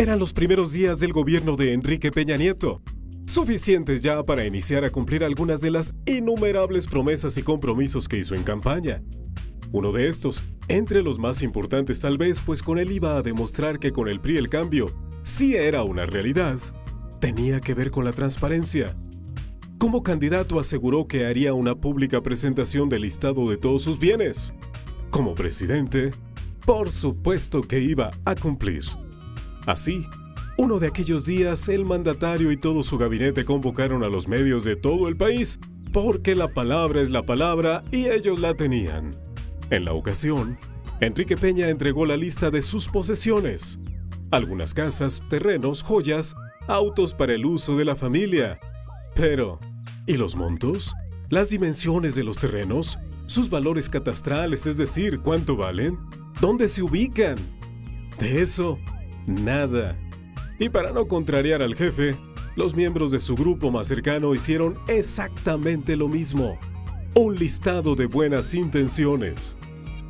Eran los primeros días del gobierno de Enrique Peña Nieto, suficientes ya para iniciar a cumplir algunas de las innumerables promesas y compromisos que hizo en campaña. Uno de estos, entre los más importantes tal vez, pues con él iba a demostrar que con el PRI el cambio sí era una realidad, tenía que ver con la transparencia. Como candidato aseguró que haría una pública presentación del listado de todos sus bienes. Como presidente, por supuesto que iba a cumplir. Así, uno de aquellos días el mandatario y todo su gabinete convocaron a los medios de todo el país porque la palabra es la palabra y ellos la tenían. En la ocasión, Enrique Peña entregó la lista de sus posesiones. Algunas casas, terrenos, joyas, autos para el uso de la familia. Pero, ¿y los montos? ¿Las dimensiones de los terrenos? ¿Sus valores catastrales, es decir, cuánto valen? ¿Dónde se ubican? De eso, nada. Y para no contrariar al jefe, los miembros de su grupo más cercano hicieron exactamente lo mismo. Un listado de buenas intenciones.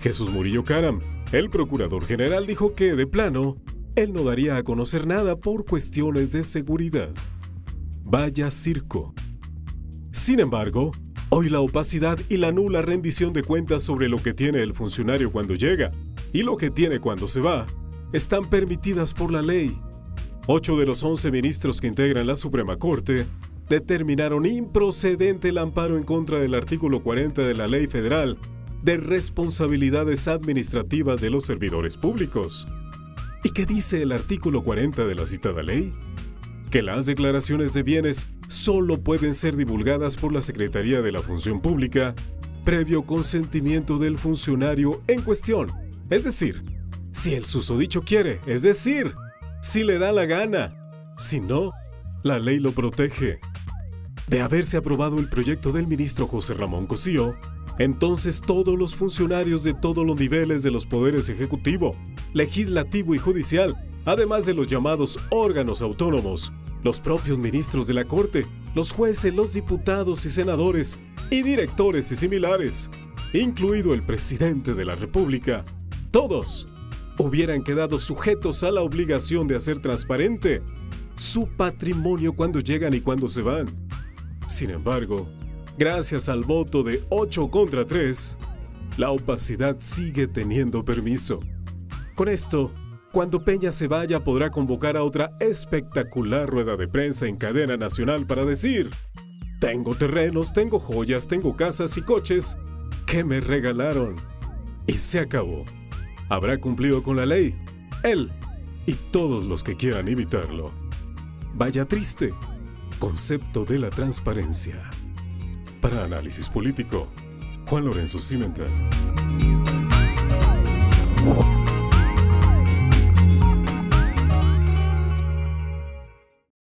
Jesús Murillo Caram, el procurador general, dijo que, de plano, él no daría a conocer nada por cuestiones de seguridad. Vaya circo. Sin embargo, hoy la opacidad y la nula rendición de cuentas sobre lo que tiene el funcionario cuando llega y lo que tiene cuando se va están permitidas por la ley. Ocho de los once ministros que integran la Suprema Corte determinaron improcedente el amparo en contra del artículo 40 de la Ley Federal de Responsabilidades Administrativas de los Servidores Públicos. ¿Y qué dice el artículo 40 de la citada ley? Que las declaraciones de bienes solo pueden ser divulgadas por la Secretaría de la Función Pública previo consentimiento del funcionario en cuestión. Es decir, si el susodicho quiere, es decir, si le da la gana. Si no, la ley lo protege. De haberse aprobado el proyecto del ministro José Ramón Cosío, entonces todos los funcionarios de todos los niveles de los poderes ejecutivo, legislativo y judicial, además de los llamados órganos autónomos, los propios ministros de la Corte, los jueces, los diputados y senadores, y directores y similares, incluido el presidente de la República, todos hubieran quedado sujetos a la obligación de hacer transparente su patrimonio cuando llegan y cuando se van. Sin embargo, gracias al voto de 8 contra 3, la opacidad sigue teniendo permiso. Con esto, cuando Peña se vaya podrá convocar a otra espectacular rueda de prensa en cadena nacional para decir, tengo terrenos, tengo joyas, tengo casas y coches que me regalaron. Y se acabó habrá cumplido con la ley, él y todos los que quieran evitarlo. Vaya triste concepto de la transparencia. Para análisis político, Juan Lorenzo Cimental.